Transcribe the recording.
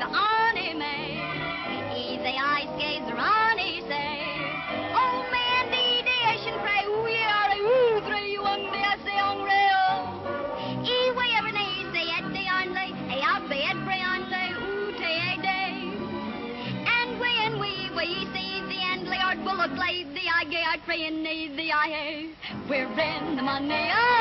The honey man. He's the ice skates Ronnie say. Oh man, the ideation pray, we are a oudre, you and I say on rail. E way ever nay, say at the only, a out be at pray only, oute a day. And we and we, we see the end, lay will bullet, lay the I gay, I pray and nay the I We're in the money, oh.